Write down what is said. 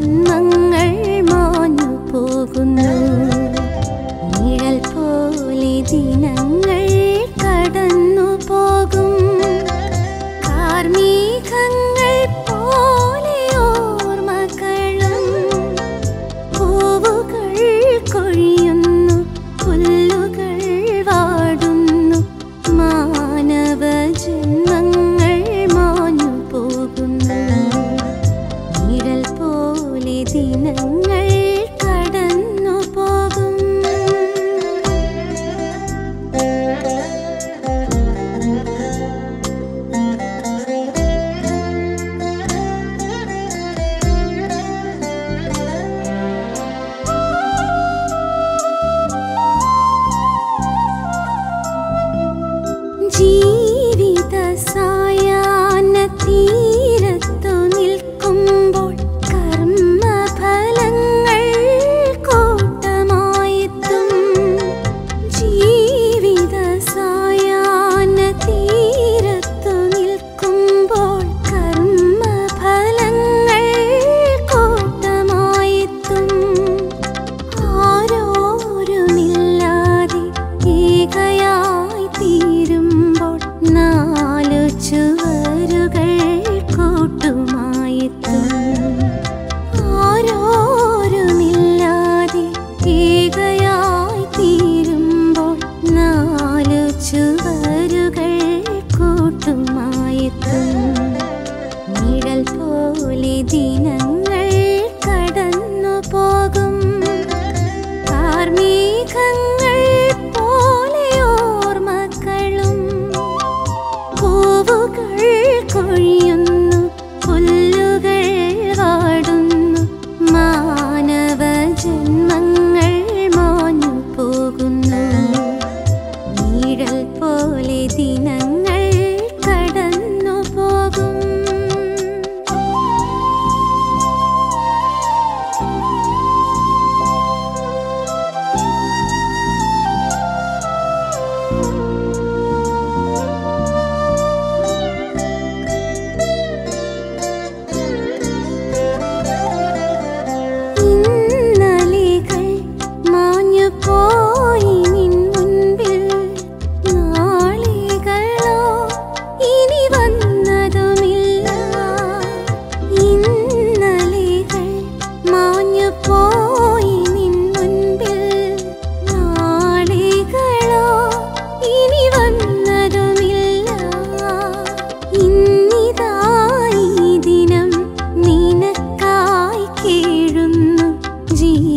măng ദിനങ്ങൾ പൂവുകൾ കൊഴിയുന്നു വാടുന്നു മാനവ ജന്മങ്ങൾ പോലെ ദിനങ്ങൾ